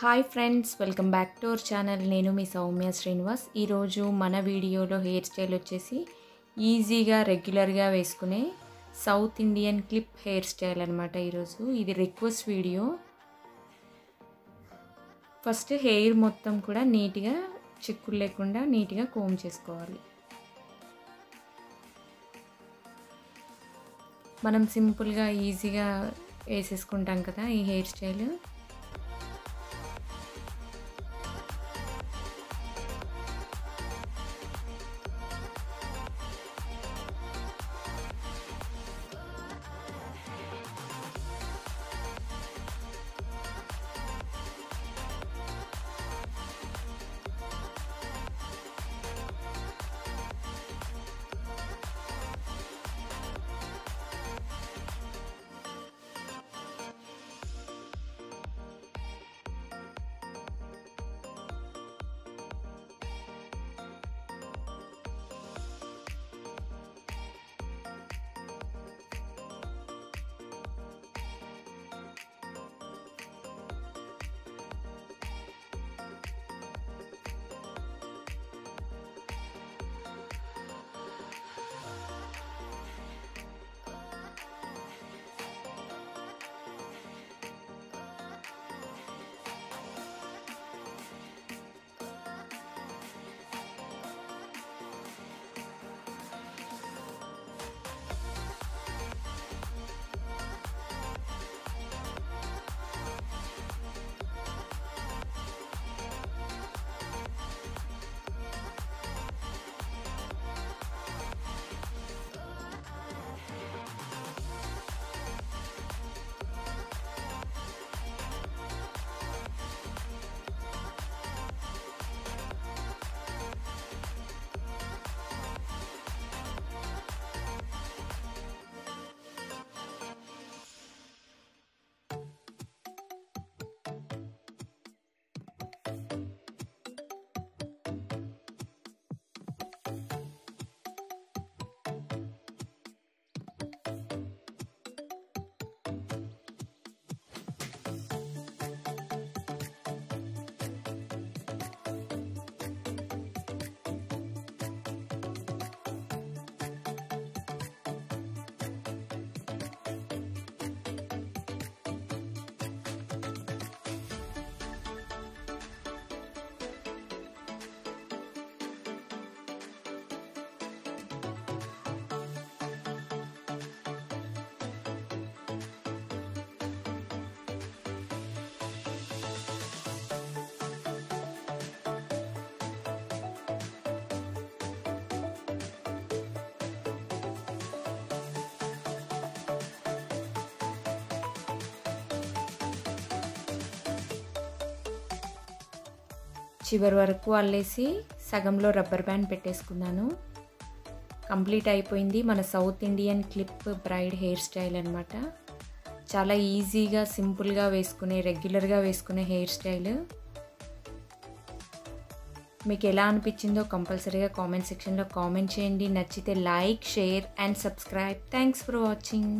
Hi friends welcome back to our channel నేను మీ సౌమ్య శ్రీనివాస్. ఈరోజు మన వీడియోలో హెయిర్ స్టైల్ వచ్చేసి ఈజీగా రెగ్యులర్గా వేసుకునే south Indian clip hair style అనమాట ఈరోజు. ఇది రిక్వెస్ట్ వీడియో. ఫస్ట్ హెయిర్ మొత్తం కూడా నీట్గా చిక్కులు లేకుండా నీట్గా కోమ్ చేసుకోవాలి. మనం సింపుల్గా ఈజీగా వేసేసుకుంటాం కదా ఈ హెయిర్ స్టైల్. చివరి వరకు అల్లేసి సగంలో రబ్బర్ బ్యాండ్ పెట్టేసుకున్నాను. కంప్లీట్ అయిపోయింది మన south Indian clip braid hair style అనమాట చాలా ఈజీగా సింపుల్గా వేసుకునే రెగ్యులర్గా వేసుకునే హెయిర్ స్టైల్. మీకు ఎలా అనిపించిందో కంపల్సరీగా కామెంట్ సెక్షన్లో కామెంట్ చేయండి. నచ్చితే like share and subscribe. Thanks for watching.